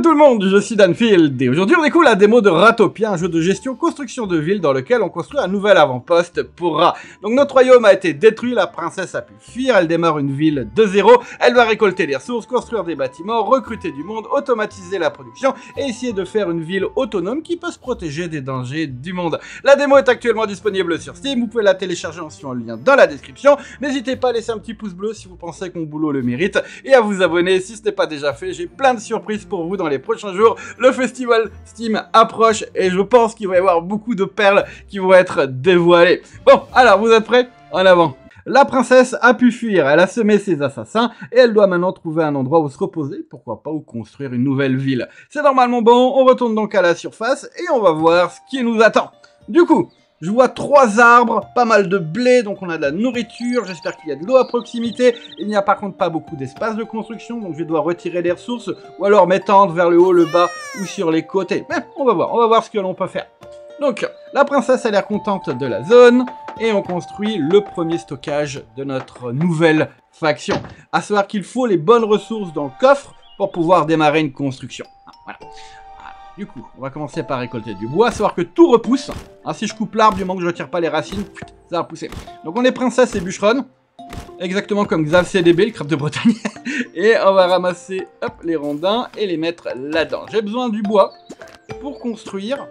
Coucou tout le monde, je suis Danfield et aujourd'hui on découvre la démo de Ratopia, un jeu de gestion construction de ville dans lequel on construit un nouvel avant-poste pour rats. Donc notre royaume a été détruit, la princesse a pu fuir, elle démarre une ville de zéro, elle va récolter des ressources, construire des bâtiments, recruter du monde, automatiser la production et essayer de faire une ville autonome qui peut se protéger des dangers du monde. La démo est actuellement disponible sur Steam, vous pouvez la télécharger en suivant le lien dans la description. N'hésitez pas à laisser un petit pouce bleu si vous pensez que mon boulot le mérite et à vous abonner si ce n'est pas déjà fait, j'ai plein de surprises pour vous dans les prochains jours. Le festival Steam approche et je pense qu'il va y avoir beaucoup de perles qui vont être dévoilées. Bon, alors vous êtes prêts? En avant la princesse a pu fuir, elle a semé ses assassins, et elle doit maintenant trouver un endroit où se reposer, pourquoi pas, ou construire une nouvelle ville. C'est normalement bon, on retourne donc à la surface, et on va voir ce qui nous attend. Du coup, je vois trois arbres, pas mal de blé, donc on a de la nourriture, j'espère qu'il y a de l'eau à proximité. Il n'y a par contre pas beaucoup d'espace de construction, donc je dois retirer les ressources, ou alors m'étendre vers le haut, le bas, ou sur les côtés. Mais on va voir, on va voir ce que l'on peut faire. Donc, la princesse a l'air contente de la zone, et on construit le premier stockage de notre nouvelle faction. À savoir qu'il faut les bonnes ressources dans le coffre pour pouvoir démarrer une construction. Voilà. Du coup, on va commencer par récolter du bois, savoir que tout repousse. Hein, si je coupe l'arbre, du moment que je retire pas les racines, ça va pousser. Donc on est princesse et bûcheronne, exactement comme Xav CDB, le crabe de Bretagne. et on va ramasser les rondins et les mettre là-dedans. J'ai besoin du bois pour construire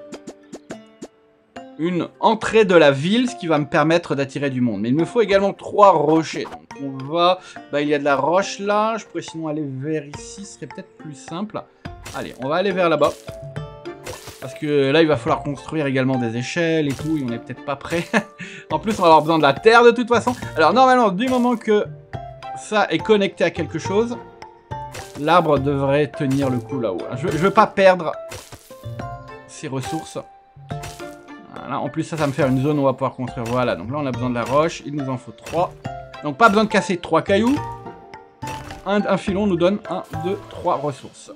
une entrée de la ville, ce qui va me permettre d'attirer du monde. Mais il me faut également trois rochers. Donc on va... Bah, il y a de la roche là, je pourrais sinon aller vers ici, ce serait peut-être plus simple. Allez, on va aller vers là-bas. Parce que là, il va falloir construire également des échelles et tout, et on n'est peut-être pas prêt. en plus, on va avoir besoin de la terre de toute façon. Alors, normalement, du moment que ça est connecté à quelque chose, l'arbre devrait tenir le coup là-haut. Je, ne veux pas perdre ses ressources. Voilà, en plus, ça, ça va me faire une zone où on va pouvoir construire. Voilà, donc là, on a besoin de la roche. Il nous en faut 3. Donc, pas besoin de casser 3 cailloux. Un, un filon nous donne 1, 2, 3 ressources.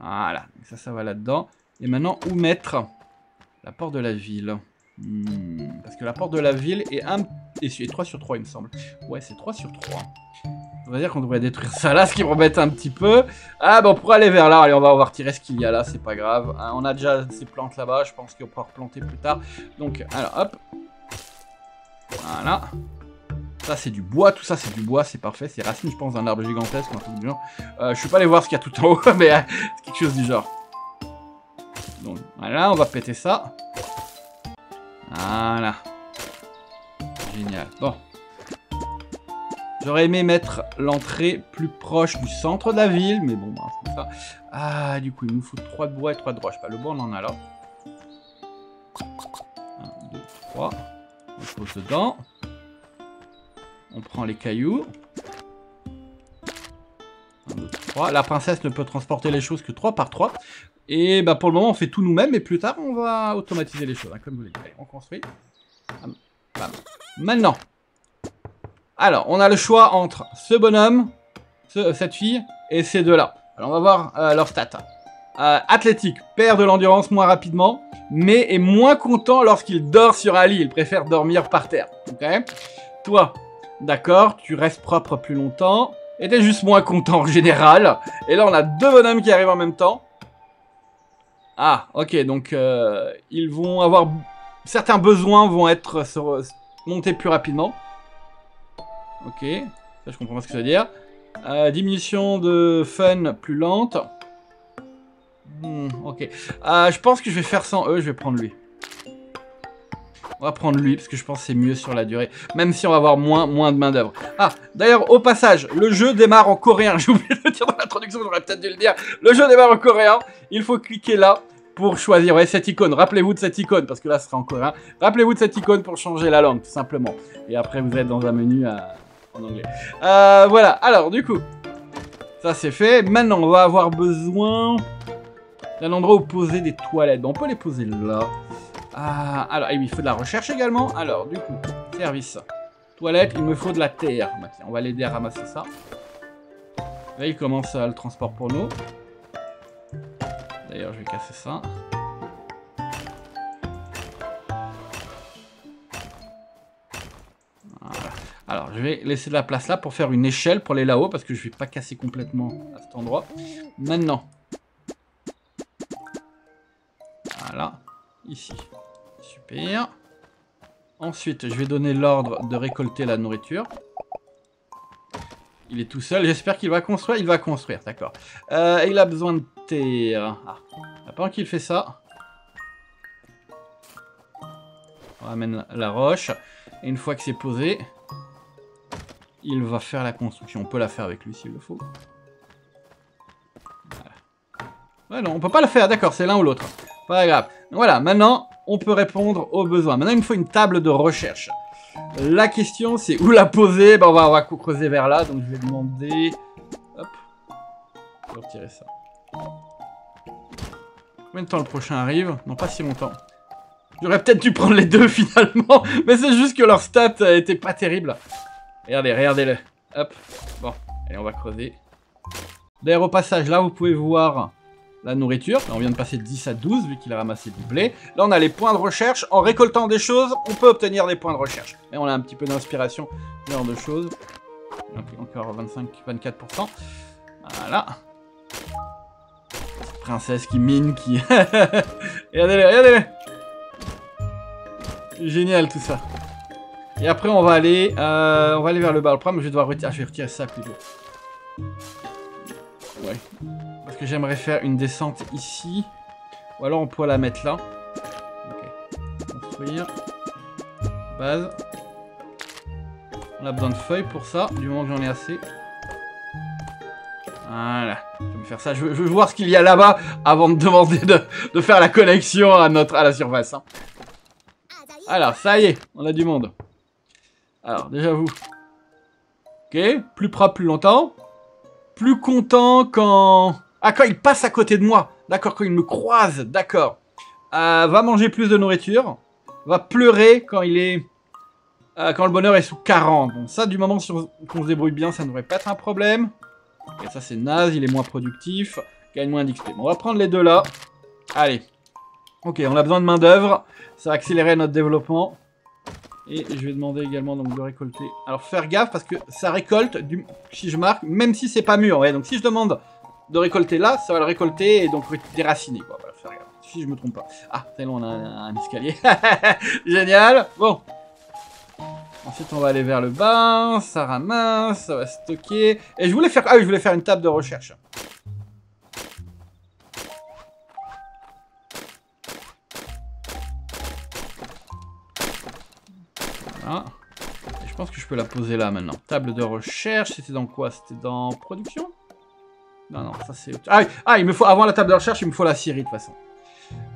Voilà, ça, ça va là-dedans. Et maintenant, où mettre la porte de la ville hmm, Parce que la porte de la ville est, un... est 3 sur 3, il me semble. Ouais, c'est 3 sur 3. On va dire qu'on devrait détruire ça là, ce qui m'embête un petit peu. Ah, bon, pour aller vers là, allez, on va, retirer ce qu'il y a là, c'est pas grave. Hein, on a déjà ces plantes là-bas, je pense qu'on pourra replanter plus tard. Donc, alors, hop. Voilà. Ça, c'est du bois, tout ça, c'est du bois, c'est parfait. C'est racine, je pense, d'un arbre gigantesque, un truc du genre. Euh, je suis pas allé voir ce qu'il y a tout en haut, mais euh, c'est quelque chose du genre. Voilà, on va péter ça. Voilà. Génial. Bon. J'aurais aimé mettre l'entrée plus proche du centre de la ville, mais bon, bah, c'est ça. Ah, du coup, il nous faut 3 de bois et 3 de roche. Pas le bois, on en a là. 1, 2, 3. On pose dedans. On prend les cailloux. 1, 2, 3. La princesse ne peut transporter les choses que 3 par 3. Et bah pour le moment, on fait tout nous-mêmes, mais plus tard, on va automatiser les choses, hein, comme vous l'avez dit. on construit. Maintenant. Alors, on a le choix entre ce bonhomme, cette fille, et ces deux-là. Alors, on va voir euh, leur stats. Euh, athlétique, perd de l'endurance moins rapidement, mais est moins content lorsqu'il dort sur un lit. Il préfère dormir par terre. Ok? Toi, d'accord, tu restes propre plus longtemps, t'es juste moins content en général. Et là, on a deux bonhommes qui arrivent en même temps. Ah, ok, donc euh, ils vont avoir... Certains besoins vont être montés plus rapidement. Ok, ça je comprends pas ce que ça veut dire. Euh, diminution de fun plus lente. Hmm, ok. Euh, je pense que je vais faire sans eux, je vais prendre lui. On va prendre lui, parce que je pense que c'est mieux sur la durée. Même si on va avoir moins, moins de main d'œuvre. Ah, d'ailleurs, au passage, le jeu démarre en coréen. J'ai oublié de le dire dans l'introduction, j'aurais peut-être dû le dire. Le jeu démarre en coréen. Il faut cliquer là pour choisir ouais, cette icône. Rappelez-vous de cette icône, parce que là, ce sera en coréen. Rappelez-vous de cette icône pour changer la langue, tout simplement. Et après, vous êtes dans un menu euh, en anglais. Euh, voilà, alors, du coup, ça c'est fait. Maintenant, on va avoir besoin d'un endroit où poser des toilettes. on peut les poser là. Ah, alors, il faut de la recherche également. Alors, du coup, service. Toilette, il me faut de la terre. Bah, on va l'aider à ramasser ça. Là, il commence euh, le transport pour nous. D'ailleurs, je vais casser ça. Alors, je vais laisser de la place là pour faire une échelle pour les là-haut, parce que je vais pas casser complètement à cet endroit. Maintenant. Voilà ici. Super. Ensuite, je vais donner l'ordre de récolter la nourriture. Il est tout seul, j'espère qu'il va construire. Il va construire, d'accord. Euh, il a besoin de terre. Ah. Pendant qu'il fait ça, on ramène la roche. Et une fois que c'est posé, il va faire la construction. On peut la faire avec lui s'il le faut. Ouais, non, on peut pas le faire, d'accord, c'est l'un ou l'autre. Pas grave. voilà, maintenant, on peut répondre aux besoins. Maintenant, il me faut une table de recherche. La question, c'est où la poser? Ben, on, va, on va creuser vers là, donc je vais demander... Hop. Je vais retirer ça. Combien de temps le prochain arrive? Non, pas si longtemps. J'aurais peut-être dû prendre les deux finalement, mais c'est juste que leur stat était pas terrible. Regardez, regardez-le. Hop. Bon, allez, on va creuser. D'ailleurs, au passage, là, vous pouvez voir la nourriture. on vient de passer de 10 à 12 vu qu'il a ramassé du blé. Là, on a les points de recherche. En récoltant des choses, on peut obtenir des points de recherche. Et on a un petit peu d'inspiration, ce genre de choses. encore 25, 24%. Voilà. princesse qui mine, qui... regardez-les, regardez-les Génial tout ça. Et après, on va aller, euh, on va aller vers le bas. Le problème, je vais devoir retirer, je vais retirer ça plutôt. Ouais. Parce que j'aimerais faire une descente ici. Ou alors on pourrait la mettre là. Ok. Construire. Base. On a besoin de feuilles pour ça, du moment que j'en ai assez. Voilà. Je vais me faire ça. Je veux, voir ce qu'il y a là-bas avant de demander de, faire la connexion à, notre, à la surface. Hein. Alors, ça y est, on a du monde. Alors, déjà vous. Ok, plus propre plus longtemps. Plus content quand... Ah, quand il passe à côté de moi. D'accord, quand il me croise. D'accord. Euh, va manger plus de nourriture. Va pleurer quand il est... Euh, quand le bonheur est sous 40. Donc ça, du moment qu'on se débrouille bien, ça ne devrait pas être un problème. Ok, ça c'est naze, il est moins productif. Gagne moins d'XP. Bon, on va prendre les deux là. Allez. Ok, on a besoin de main d'œuvre. Ça va accélérer notre développement. Et je vais demander également donc de récolter. Alors faire gaffe parce que ça récolte, du... si je marque, même si c'est pas mûr. Ouais. Donc si je demande de récolter là, ça va le récolter et donc déraciner. Quoi. Voilà. Si je me trompe pas. Ah, là on a un, escalier. Génial. Bon. Ensuite on va aller vers le bas, ça ramasse, ça va stocker. Et je voulais faire... Ah oui, je voulais faire une table de recherche. je pense que je peux la poser là maintenant. Table de recherche, c'était dans quoi? C'était dans production? Non, non, ça c'est... Ah, ah, il me faut... Avant la table de recherche, il me faut la scierie de toute façon.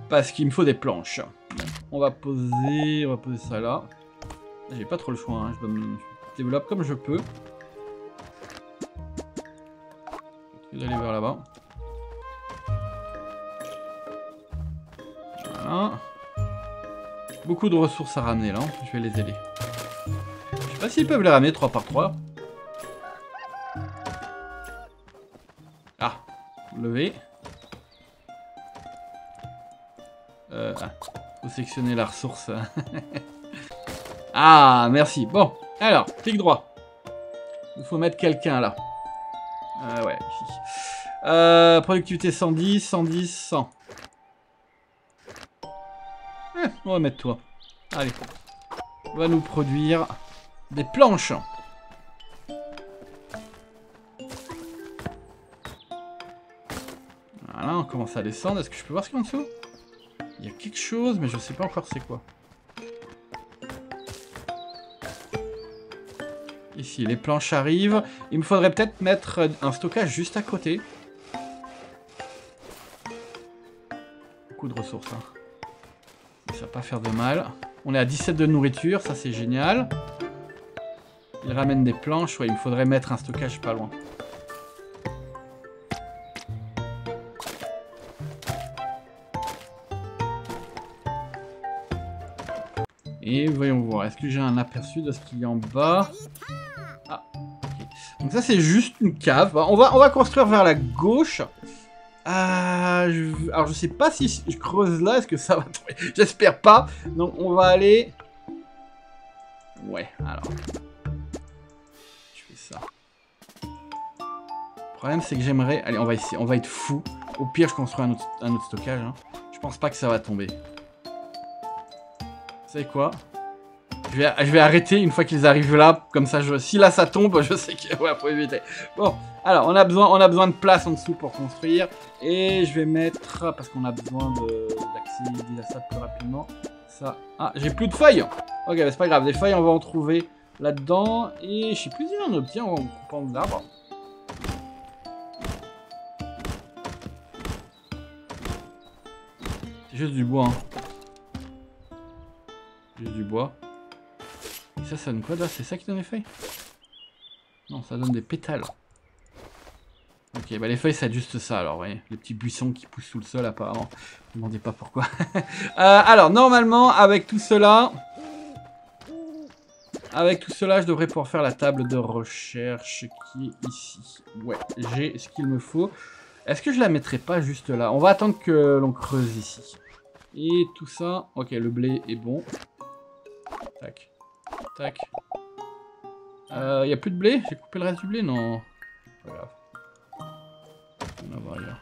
Parce qu'il me faut des planches. On va poser... On va poser ça là. J'ai pas trop le choix, hein. je, me... développe comme je peux. Je vais aller vers là-bas. Voilà. Beaucoup de ressources à ramener là, je vais les aider. Je sais pas s'ils peuvent les ramener 3 par 3. Lever. Euh, ah, faut la ressource. ah, merci. Bon, alors, clic droit. Il faut mettre quelqu'un là. Euh, ouais. Euh, productivité 110, 110, 100. Eh, on va mettre toi. Allez. On va nous produire des planches. Commence à descendre. Est-ce que je peux voir ce qu'il y a en dessous? Il y a quelque chose, mais je sais pas encore c'est quoi. Ici, les planches arrivent. Il me faudrait peut-être mettre un stockage juste à côté. Beaucoup de ressources. Hein. Ça va pas faire de mal. On est à 17 de nourriture, ça c'est génial. Il ramène des planches, ouais, il me faudrait mettre un stockage pas loin. Et voyons voir, est-ce que j'ai un aperçu de ce qu'il y a en bas? Ah, ok. Donc ça c'est juste une cave. On va, on va construire vers la gauche. Ah, alors je sais pas si je creuse là, est-ce que ça va tomber? J'espère pas. Donc on va aller... Ouais, alors... Je fais ça. Le problème c'est que j'aimerais... Allez, on va essayer, on va être fou. Au pire, je construis un autre, un autre stockage. Hein. Je pense pas que ça va tomber. Savez quoi? Je vais, arrêter une fois qu'ils arrivent là, comme ça, je, si là ça tombe, je sais que ouais, faut éviter. Bon, alors on a besoin, on a besoin de place en dessous pour construire, et je vais mettre parce qu'on a besoin d'accéder à ça plus rapidement. Ça, ah, j'ai plus de feuilles. Ok, bah, c'est pas grave, des feuilles on va en trouver là-dedans, et je sais plus si on obtient en coupant de l'arbre. C'est juste du bois. Hein. Bois. Et ça, ça donne quoi là? C'est ça qui donne les feuilles? Non, ça donne des pétales. Ok, bah les feuilles, c'est juste ça, alors, vous voyez. Les petits buissons qui poussent sous le sol, apparemment. Ne demandez pas pourquoi. Euh, alors, normalement, avec tout cela... Avec tout cela, je devrais pouvoir faire la table de recherche qui est ici. Ouais, j'ai ce qu'il me faut. Est-ce que je la mettrai pas juste là? On va attendre que l'on creuse ici. Et tout ça... Ok, le blé est bon. Tac. Tac. Euh, y a plus de blé? J'ai coupé le reste du blé? Non. Pas grave. On va voir ailleurs.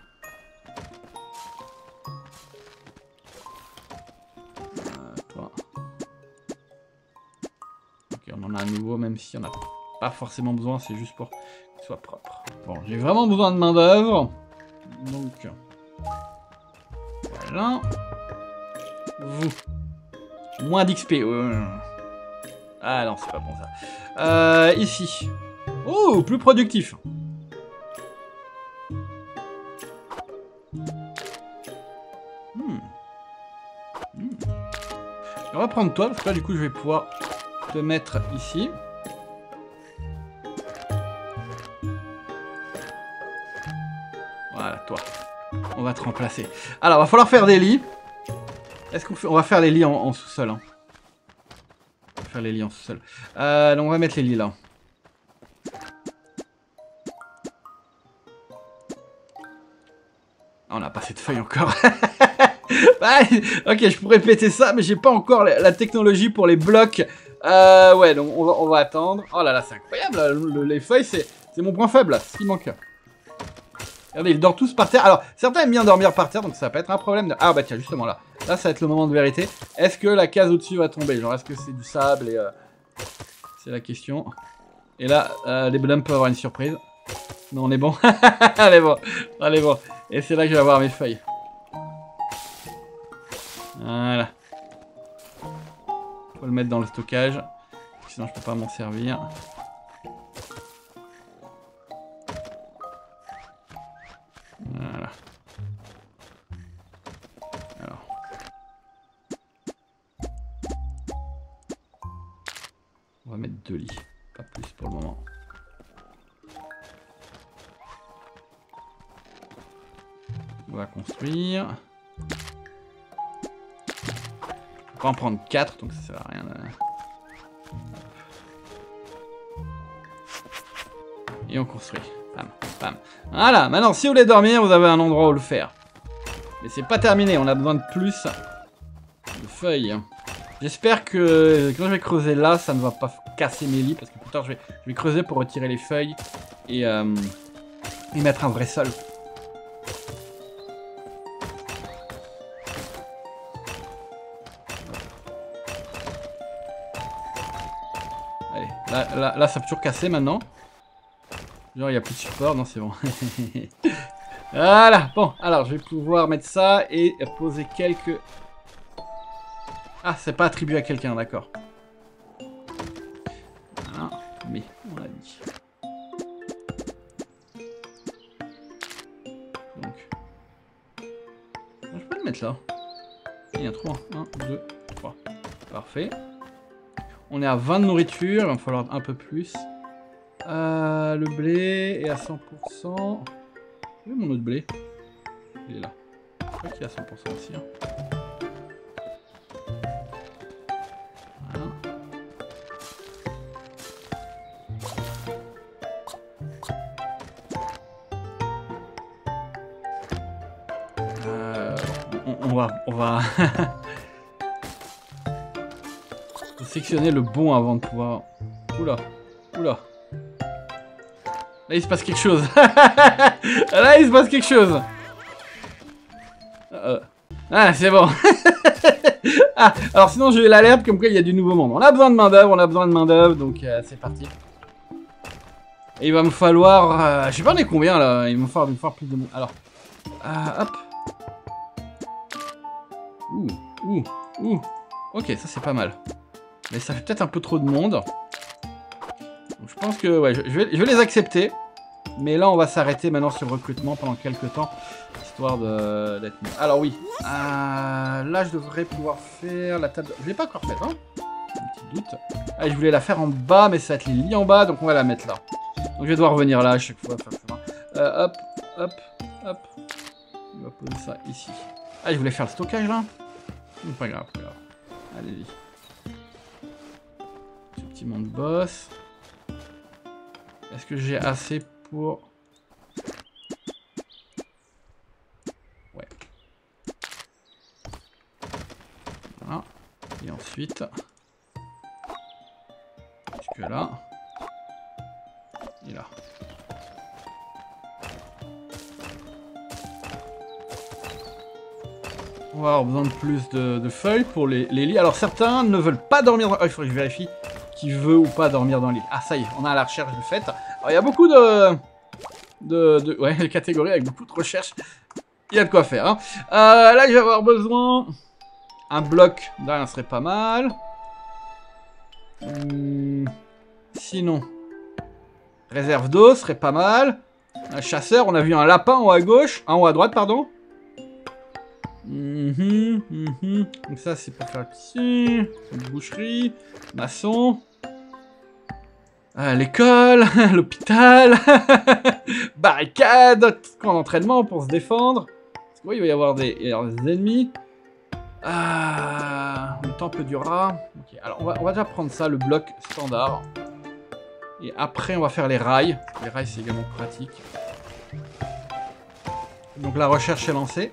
Euh. Ok, on en a un nouveau, même si on n'a pas forcément besoin, c'est juste pour qu'il soit propre. Bon, j'ai vraiment besoin de main d'œuvre. Donc, voilà. Vous. Moins d'XP. Ah non, c'est pas bon ça. Euh, ici. Oh, plus productif. Hmm. Hmm. On va prendre toi, parce que là, du coup, je vais pouvoir te mettre ici. Voilà, toi. On va te remplacer. Alors, va falloir faire des lits. Est-ce qu'on fait... on va faire les lits en, sous-sol hein les lits en sous-sol. On va mettre les lits là. on a pas cette feuille encore. Bah, ok, je pourrais péter ça, mais j'ai pas encore la, technologie pour les blocs. Euh, ouais, donc on va, on va attendre. Oh là là, c'est incroyable. les feuilles, c'est mon point faible. Ce qui manque. Regardez, ils dorment tous par terre. Alors, certains aiment bien dormir par terre, donc ça peut être un problème. De... Ah bah tiens, justement là. Là, ça va être le moment de vérité. Est-ce que la case au-dessus va tomber? Genre, est-ce que c'est du sable et... Euh, c'est la question. Et là, euh, les bonhommes peuvent avoir une surprise. Non, on est bon. Allez, bon. Allez, bon. Et c'est là que je vais avoir mes feuilles. Voilà. Faut le mettre dans le stockage. Sinon, je peux pas m'en servir. Pas plus pour le moment. On va construire. On va en prendre 4, donc ça sert à rien. Et on construit. Bam, bam. Voilà, maintenant si vous voulez dormir, vous avez un endroit où le faire. Mais c'est pas terminé, on a besoin de plus de feuilles. J'espère que quand je vais creuser là, ça ne va pas casser mes lits, parce que plus tard je vais, je creuser pour retirer les feuilles et, euh, et mettre un vrai sol. Allez, là, là, là ça peut toujours casser maintenant. Genre, il n'y a plus de support. Non, c'est bon. voilà. Bon, alors, je vais pouvoir mettre ça et poser quelques... Ah, c'est pas attribué à quelqu'un, d'accord. Mais, on l'a dit. Donc... Je peux le mettre là. Il y a 3. 1, 2, 3. Parfait. On est à 20 de nourriture. Il va falloir un peu plus. Euh, le blé est à 100%. Où est mon autre blé? Il est là. Je crois qu'il est à 100% aussi. Hein. On, va... On va... sectionner le bon avant de pouvoir... Oula Oula Là, il se passe quelque chose. Là, il se passe quelque chose. Euh, ah, c'est bon. ah, alors sinon j'ai l'alerte comme quoi il y a du nouveau monde. On a besoin de main d'œuvre, on a besoin de main d'œuvre, donc euh, c'est parti. Et il va me falloir, euh, je sais pas on est combien là, il va me falloir, me falloir plus de monde. Alors, euh, hop. Ouh, ouh, ouh. Ok, ça c'est pas mal. Mais ça fait peut-être un peu trop de monde. Je pense que ouais, je, vais, les accepter. Mais là on va s'arrêter maintenant sur le recrutement pendant quelques temps. Histoire d'être. Alors oui, euh, là je devrais pouvoir faire la table... Je l'ai pas encore faite, hein Un petit doute. Ah, je voulais la faire en bas, mais ça va être les lits en bas, donc on va la mettre là. Donc je vais devoir revenir là à chaque fois. Euh, hop, hop, hop. On va poser ça ici. Ah, je voulais faire le stockage là Pas grave, pas grave. Allez-y. Ce petit monde boss. Est-ce que j'ai assez pour... Ouais. Voilà. Et ensuite... Jusque là. Avoir besoin de plus de, feuilles pour les, lits. Alors certains ne veulent pas dormir dans... Oh, il faudrait que je vérifie qui veut ou pas dormir dans l'île. Ah ça y est, on a la recherche de fait. Il y a beaucoup de... De. Ouais, catégories avec beaucoup de recherches. Il y a de quoi faire. Hein. Euh, là, je vais avoir besoin... Un bloc d'un serait pas mal. Hmm, sinon... Réserve d'eau serait pas mal. Un chasseur, on a vu un lapin en haut à gauche. En haut à droite, pardon. Mhm, mhm. Donc ça, c'est pour faire. Une boucherie. Maçon. Ah, l'école, l'hôpital, barricade, camp d'entraînement pour se défendre. Oui, il va y avoir des, ennemis. Ah, le temps peu durera. Ok, alors on va déjà prendre ça, le bloc standard. Et après, on va faire les rails. Les rails, c'est également pratique. Donc la recherche est lancée.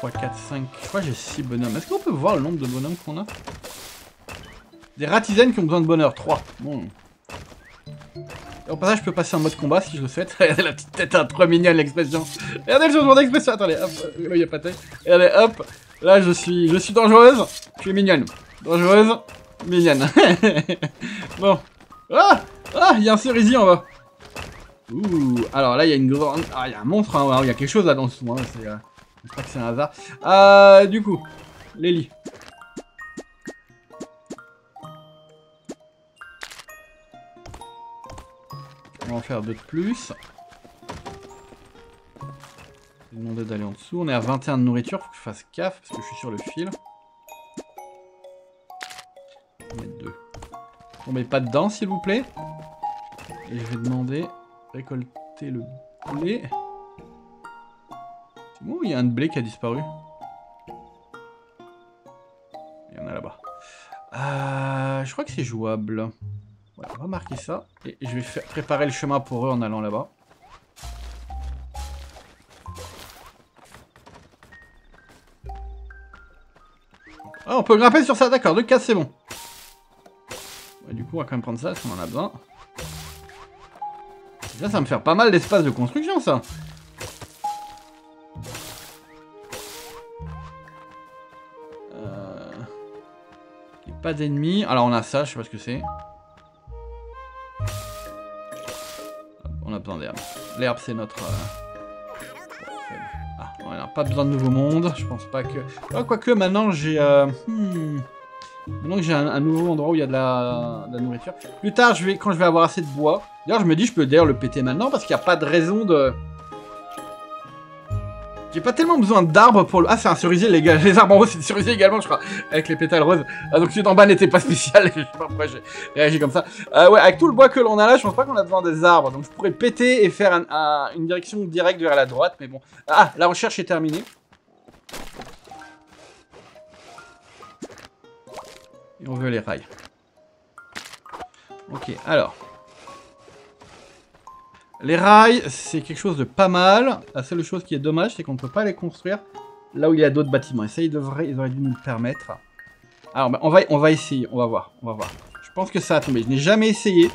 3, 4, 5... Je crois j'ai 6 bonhommes? Est-ce qu'on peut voir le nombre de bonhommes qu'on a? Des ratisanes qui ont besoin de bonheur. 3. Bon. Au passage, je peux passer en mode combat si je le souhaite. Regardez la petite tête, hein, trop mignonne l'expression. Regardez le changement d'expression. Attendez, hop, là il n'y a pas de tête. Regardez, hop. Là, je suis, je suis dangereuse. Je suis mignonne. Dangereuse, mignonne. bon. Ah Ah, il y a un cerisier en bas. Ouh, alors là, il y a une grande... Ah, il y a un monstre, hein. il y a quelque chose là-dedans dessous. Hein. Je crois que c'est un hasard. Euh, du coup, les lits. On va en faire deux de plus. Je vais demander d'aller en dessous. On est à 21 de nourriture, faut que je fasse gaffe parce que je suis sur le fil. On mettre deux. met pas dedans, s'il vous plaît. Et je vais demander récolter le blé. Bon il y a un blé qui a disparu Il y en a là-bas. Euh, je crois que c'est jouable on va marquer ça. Et je vais préparer le chemin pour eux en allant là-bas. Ah, on peut grimper sur ça, d'accord. Deux cases, c'est bon. du coup, on va quand même prendre ça, si on en a besoin. Là, ça va me faire pas mal d'espace de construction, ça. D'ennemis. Alors, on a ça, je sais pas ce que c'est. On a besoin d'herbe. L'herbe, c'est notre... Euh, ah, on n'a pas besoin de nouveau monde. Je pense pas que... Ah, quoique, maintenant, j'ai... Euh, hmm, maintenant que j'ai un, nouveau endroit où il y a de la, de la, nourriture. Plus tard, je vais, quand je vais avoir assez de bois... D'ailleurs, je me dis, je peux d'ailleurs le péter maintenant parce qu'il n'y a pas de raison de... J'ai pas tellement besoin d'arbres pour le... Ah, c'est un cerisier, les gars. Les arbres en haut, c'est des cerisiers également, je crois. Avec les pétales roses. Ah, donc celui d'en bas n'était pas spécial. je sais pas pourquoi j'ai réagi comme ça. Euh, ouais, avec tout le bois que l'on a là, je pense pas qu'on a besoin des arbres. Donc je pourrais péter et faire une direction directe vers la droite. Mais bon. Ah, la recherche est terminée. Et on veut les rails. Ok, alors... Les rails, c'est quelque chose de pas mal. La seule chose qui est dommage, c'est qu'on ne peut pas les construire là où il y a d'autres bâtiments. Et ça, ils, auraient dû nous le permettre. Alors, bah, on, va, on va essayer, on va voir, on va. Je pense que ça a tombé. Je n'ai jamais essayé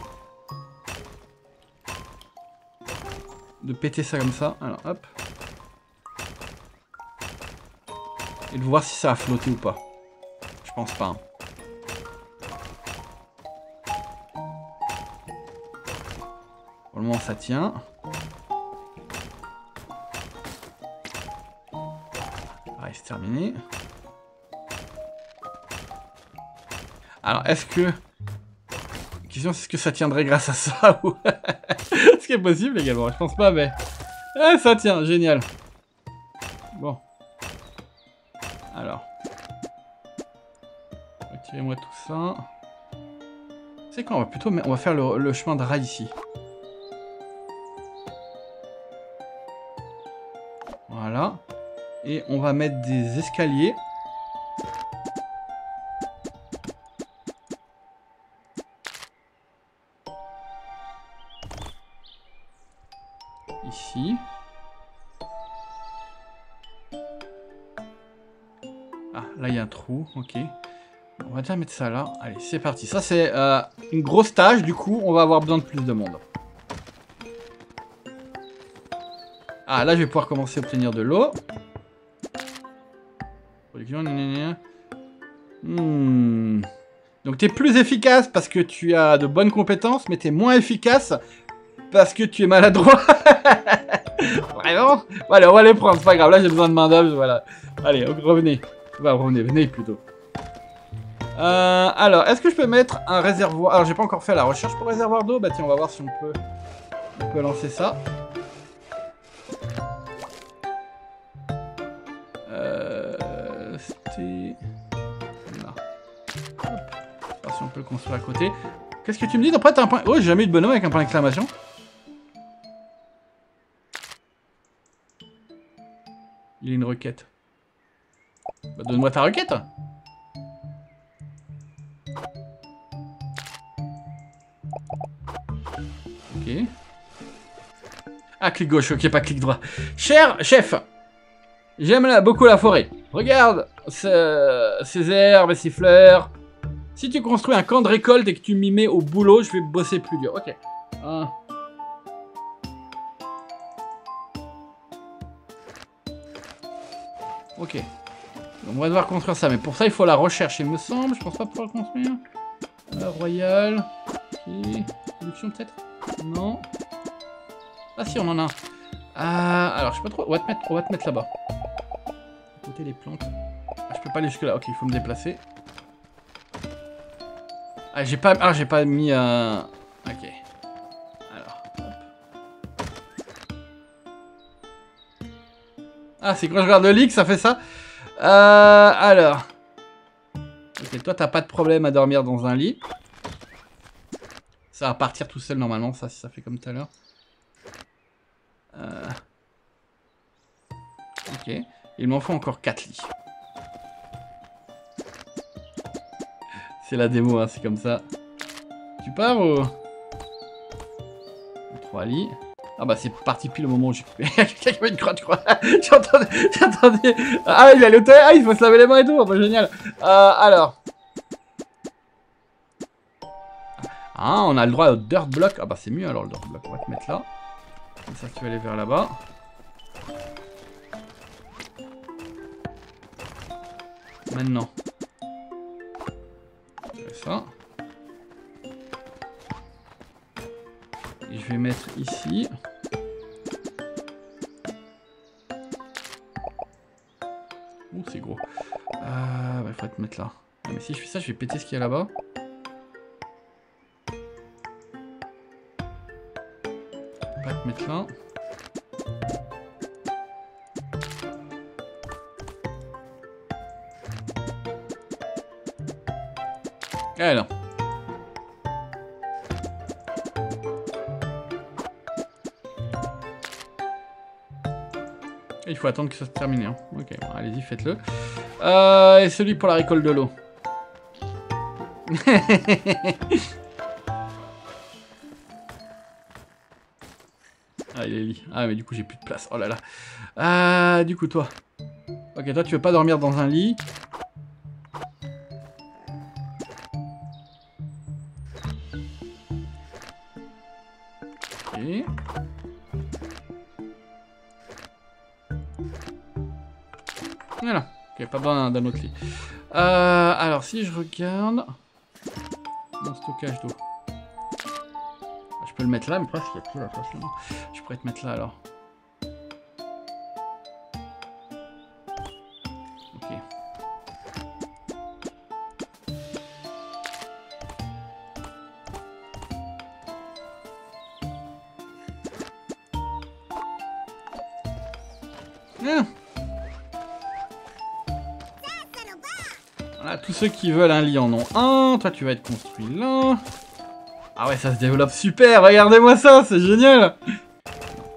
de péter ça comme ça. Alors, hop. Et de voir si ça a flotté ou pas. Je pense pas. Hein. Ça tient. C'est terminé. Alors, est-ce que... question, est-ce que ça tiendrait grâce à ça ou... Ce qui est possible également, je pense pas, mais... Ah, ça tient, génial. Bon. Alors. Retirez-moi tout ça. C'est quoi, on va plutôt... On va faire le, chemin de rail ici. Et on va mettre des escaliers. ok. On va déjà mettre ça là. Allez, c'est parti. Ça, c'est euh, une grosse tâche. Du coup, on va avoir besoin de plus de monde. Ah, là, je vais pouvoir commencer à obtenir de l'eau. Donc, tu es plus efficace parce que tu as de bonnes compétences, mais tu es moins efficace parce que tu es maladroit. Vraiment? Allez, on va les prendre, c'est pas grave. Là, j'ai besoin de main d'œuvre, voilà. Allez, revenez. Bah, revenez, venez plutôt. Euh, alors, est-ce que je peux mettre un réservoir? Alors, j'ai pas encore fait la recherche pour réservoir d'eau. Bah tiens, on va voir si on peut, on peut lancer ça. Euh, C'était... Le construire à côté. Qu'est-ce que tu me dis Après, t'as un point... Oh, j'ai jamais eu de bonhomme avec un point d'exclamation. Il y a une requête. Bah, donne-moi ta requête. Ok. Ah, clic gauche, ok, pas clic droit. Cher chef, j'aime beaucoup la forêt. Regarde ces herbes et ces fleurs. Si tu construis un camp de récolte et que tu m'y mets au boulot, je vais bosser plus dur. Ok. Ah. Ok. On va devoir construire ça, mais pour ça, il faut la recherche, il me semble. Je pense pas pouvoir le construire. Euh, royal. Ok. Production, peut-être? Non. Ah si, on en a un. Ah, alors, je sais pas trop. On va te mettre, là-bas. Côté les plantes. Ah, je peux pas aller jusque-là. Ok, il faut me déplacer. Ah, j'ai pas, ah, j'ai pas mis un... Ok. Alors. Ah, c'est quand je regarde le leak, ça fait ça euh, alors. Ok, toi, t'as pas de problème à dormir dans un lit. Ça va partir tout seul normalement, ça, si ça fait comme tout à l'heure. Euh... Ok. Il m'en faut encore 4 lits. La démo, hein, c'est comme ça. Tu pars ou... 3 lits. Ah bah c'est parti pile au moment où j'ai... Quelqu'un qui met une croix, tu crois? J'entendais... Ah il a le Ah il faut se laver les mains et tout, bah, génial. Euh, alors... Ah on a le droit au dirt block. Ah bah c'est mieux alors le dirt block, on va te mettre là. Comme ça tu vas aller vers là-bas. Maintenant. Ça. je vais mettre ici. Ouh, c'est gros. Il faut te mettre là. mais si je fais ça, je vais péter ce qu'il y a là-bas. On va te mettre là. Alors. Il faut attendre que ça se termine. Hein. Ok, allez-y, faites-le. Euh, et celui pour la récolte de l'eau. ah, il est lit. Ah, mais du coup, j'ai plus de place. Oh là là. Ah, du coup, toi. Ok, toi, tu veux pas dormir dans un lit. Besoin d'un autre lit. Euh, alors, si je regarde... Mon stockage d'eau. Je peux le mettre là, mais presque il n'y a plus la place. Je pourrais te mettre là alors. Ok. Ah. Tous ceux qui veulent un lit en ont un. Toi, tu vas être construit là. Ah ouais, ça se développe super. Regardez-moi ça, c'est génial.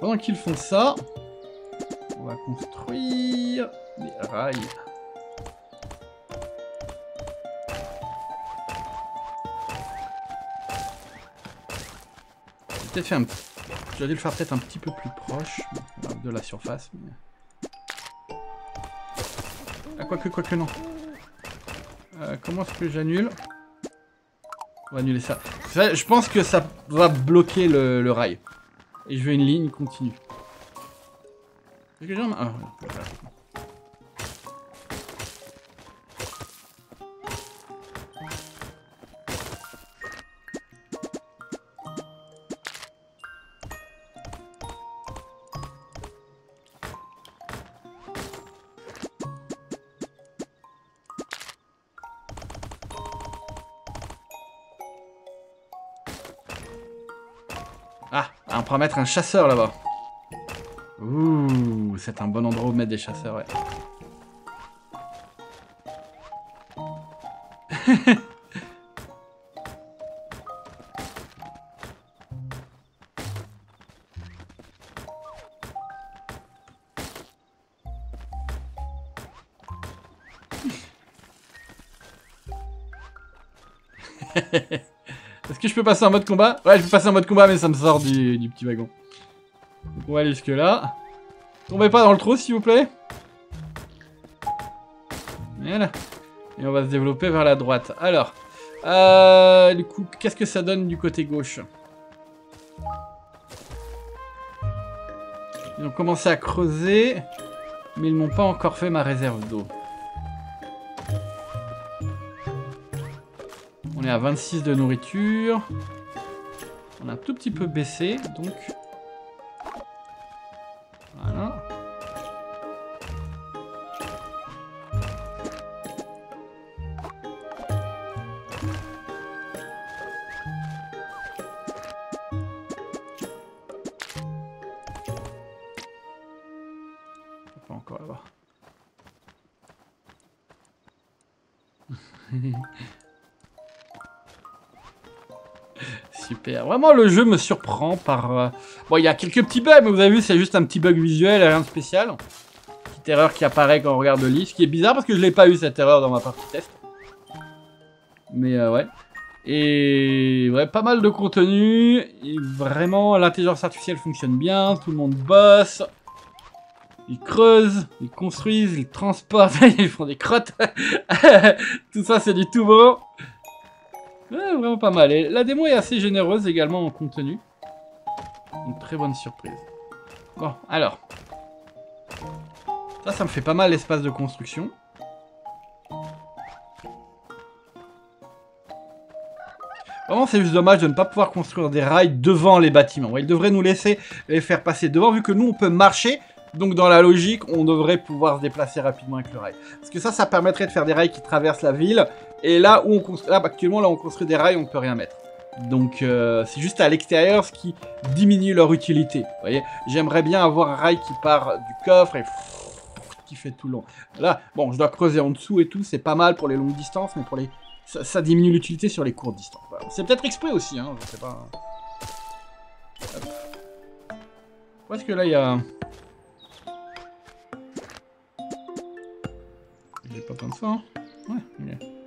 Pendant qu'ils font ça, on va construire des rails. Peut-être un... J'aurais dû le faire peut-être un petit peu plus proche de la surface. Mais... Ah, quoique, quoique non. Euh, comment est-ce que j'annule On va annuler ça. Je pense que ça va bloquer le, rail. Et je veux une ligne continue. Est-ce que j'ai un... Ah. Pourra mettre un chasseur là-bas. Ouh, c'est un bon endroit où mettre des chasseurs, ouais. passer en mode combat Ouais, je peux passer en mode combat, mais ça me sort du, petit wagon. On va aller jusque là. Tombez pas dans le trou, s'il vous plaît. Et on va se développer vers la droite. Alors, euh, du coup, qu'est-ce que ça donne du côté gauche? Ils ont commencé à creuser, mais ils m'ont pas encore fait ma réserve d'eau. On est à 26 de nourriture. On a un tout petit peu baissé, donc... Voilà. Super. Vraiment, le jeu me surprend par... euh, Bon, il y a quelques petits bugs, mais vous avez vu, c'est juste un petit bug visuel, rien de spécial. Petite erreur qui apparaît quand on regarde le livre, ce qui est bizarre parce que je l'ai pas eu cette erreur dans ma partie test. Mais euh, ouais. Et ouais, pas mal de contenu. Et vraiment, l'intelligence artificielle fonctionne bien, tout le monde bosse. Ils creusent, ils construisent, ils transportent, ils font des crottes. tout ça, c'est du tout beau. Ouais, vraiment pas mal. Et la démo est assez généreuse également en contenu. Une très bonne surprise. Bon, alors. Ça, ça me fait pas mal l'espace de construction. Vraiment, c'est juste dommage de ne pas pouvoir construire des rails devant les bâtiments. Il devrait nous laisser les faire passer devant, vu que nous, on peut marcher. Donc, dans la logique, on devrait pouvoir se déplacer rapidement avec le rail. Parce que ça, ça permettrait de faire des rails qui traversent la ville. Et là où on construit... Là, actuellement, là, on construit des rails, on ne peut rien mettre. Donc, euh, c'est juste à l'extérieur ce qui diminue leur utilité. Vous voyez J'aimerais bien avoir un rail qui part du coffre et qui fait tout le long. Là, bon, je dois creuser en dessous et tout. C'est pas mal pour les longues distances, mais pour les... Ça, diminue l'utilité sur les courtes distances. C'est peut-être exprès aussi, hein. Je sais pas. Hop. Où est-ce que là, il y a... J'ai pas besoin de ça, hein Ouais.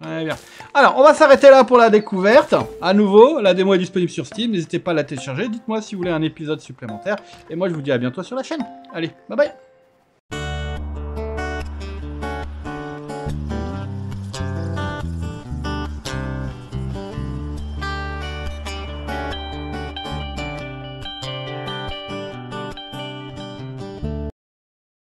Alors, on va s'arrêter là pour la découverte. À nouveau, la démo est disponible sur Steam. N'hésitez pas à la télécharger. Dites-moi si vous voulez un épisode supplémentaire. Et moi, je vous dis à bientôt sur la chaîne. Allez, bye bye